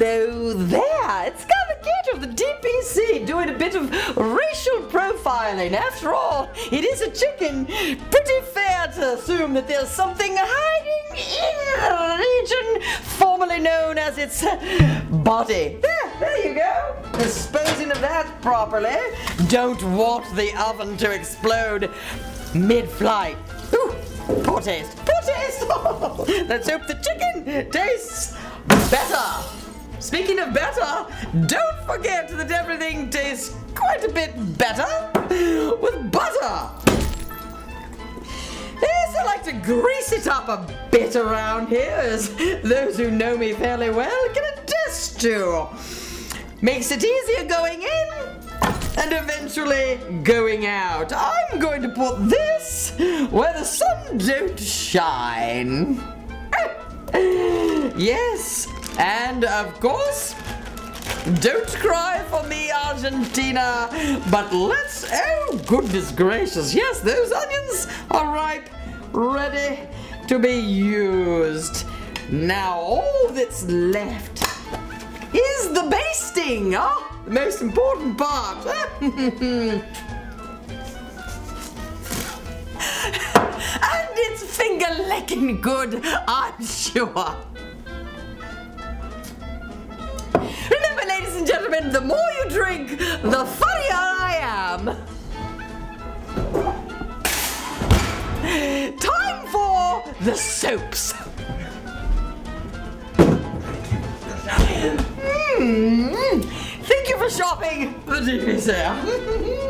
Hello there, it's kid of the DPC doing a bit of racial profiling. After all, it is a chicken. Pretty fair to assume that there's something hiding in the region formerly known as its body. There, there you go. Disposing of that properly. Don't want the oven to explode mid-flight. Ooh, poor taste. Poor taste. Let's hope the chicken tastes better. Speaking of better, don't forget that everything tastes quite a bit better with butter. Yes, I like to grease it up a bit around here, as those who know me fairly well can attest to. Makes it easier going in and eventually going out. I'm going to put this where the sun don't shine. yes, and of course, don't cry for me, Argentina. But let's, oh goodness gracious, yes, those onions are ripe, ready to be used. Now all that's left is the basting. Oh, the most important part. and it's finger licking good, I'm sure. And the more you drink, the funnier I am. Time for the soaps. Hmm. Thank you for shopping the DPC.